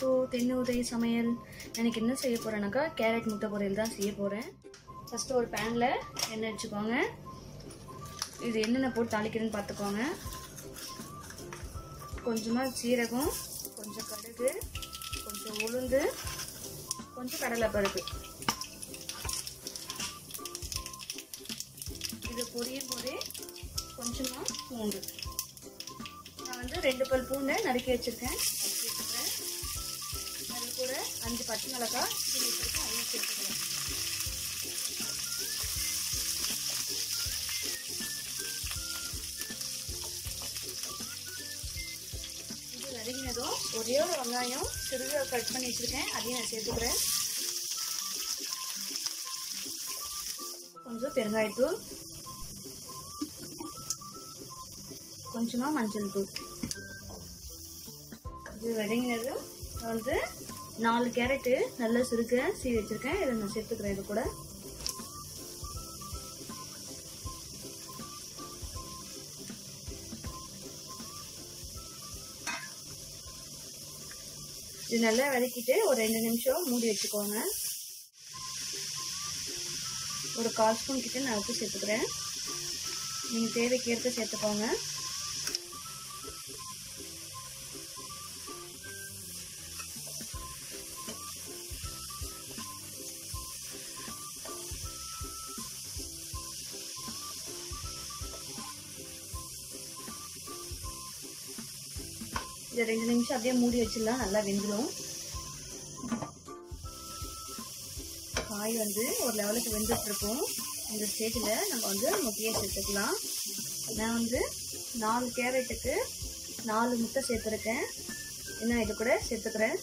To தென்னுதை சமையல். எனக்கு என்ன செய்ய போகிறேன்னாக்கா கேரட் முட்டை பொரியல் தான் செய்ய போகிறேன் ஃபஸ்ட்டு ஒரு பேனில் எண்ணெய் வச்சுக்கோங்க இது என்னென்ன போட்டு தாளிக்கிறேன்னு பார்த்துக்கோங்க. கொஞ்சமாக சீரகம் கொஞ்சம் கடுகு கொஞ்சம் உளுந்து கொஞ்சம் கடலைப்பருப்பு. இது பொரியும் போதே கொஞ்சமாக பூண்டு. நான் வந்து ரெண்டு பல் பூண்டை நறுக்கி வச்சுருக்கேன். கூட அஞ்சு பச்சை மிளகாய் சீனி அதையும் சேர்த்துக்கலாம் இது வதங்கினதும் ஒரே ஒரு வெங்காயம் சிறுக கட் பண்ணி வச்சுருக்கேன். அதையும் நான் சேர்த்துக்கிறேன். கொஞ்சம் பெருங்காயத்தூள் கொஞ்சமாக மஞ்சள் தூள். இது வதங்கினதும் வந்து நாலு கேரட்டு நல்லா சுருக்க சீவி வச்சுருக்கேன். இதை நான் சேர்த்துக்கிறேன் இது கூட. இது நல்லா வதக்கிட்டு ஒரு ரெண்டு நிமிஷம் மூடி வச்சுக்கோங்க. ஒரு கால் ஸ்பூன் கிட்ட நான் உப்பு சேர்த்துக்கிறேன். நீங்கள் தேவைக்கேற்ப சேர்த்துக்கோங்க. இதை ரெண்டு நிமிஷம் அப்படியே மூடி வச்சிடலாம் நல்லா வெந்துடும் காய் வந்து ஒரு லெவலுக்கு வெந்துட்டுருக்கும். இந்த ஸ்டேஜில் நம்ம வந்து முட்டையை சேர்த்துக்கலாம். நான் வந்து நாலு கேரட்டுக்கு நாலு முட்டை சேர்த்துருக்கேன். இன்னும் இது கூட சேர்த்துக்கிறேன்.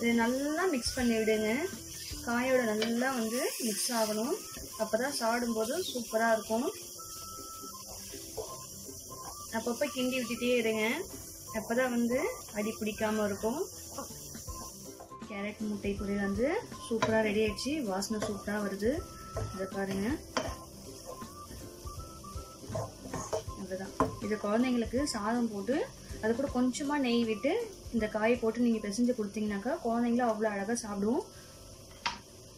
இதை நல்லா மிக்ஸ் பண்ணி விடுங்க. காயோட நல்லா வந்து மிக்ஸ் ஆகணும். அப்போ தான் சாப்பிடும்போது சூப்பராக இருக்கும். அப்பப்போ கிண்டி விட்டுட்டே இருங்க. அப்போ தான் வந்து அடி பிடிக்காமல் இருக்கும். கேரட் முட்டை பொரியல் வந்து சூப்பராக ரெடி ஆயிடுச்சு. வாசனை சூப்பராக வருது. இதை பாருங்க. அவ்வளோதான் இது குழந்தைங்களுக்கு சாதம் போட்டு அது கூட கொஞ்சமாக நெய் விட்டு இந்த காயை போட்டு நீங்கள் பிசைஞ்சு கொடுத்தீங்கனாக்கா குழந்தைங்களும் அவ்வளோ அழகாக சாப்பிடுவோம்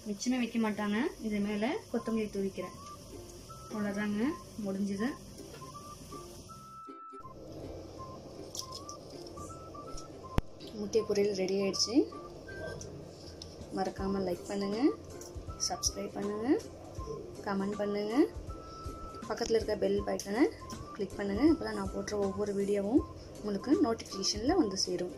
மிச்சமே வைக்க மாட்டாங்க. இது மேலே கொத்தமல்லி தூவிக்கிறேன். அவ்வளோதாங்க முடிஞ்சுது. முட்டை பொரியல் ரெடி ஆகிடுச்சு மறக்காமல் லைக் பண்ணுங்கள் சப்ஸ்கிரைப் பண்ணுங்கள் கமெண்ட் பண்ணுங்கள் பக்கத்தில் இருக்க பெல் பட்டனை கிளிக் பண்ணுங்கள் அப்போ தான் நான் போடுற ஒவ்வொரு வீடியோவும் உங்களுக்கு நோட்டிஃபிகேஷனில் வந்து சேரும்.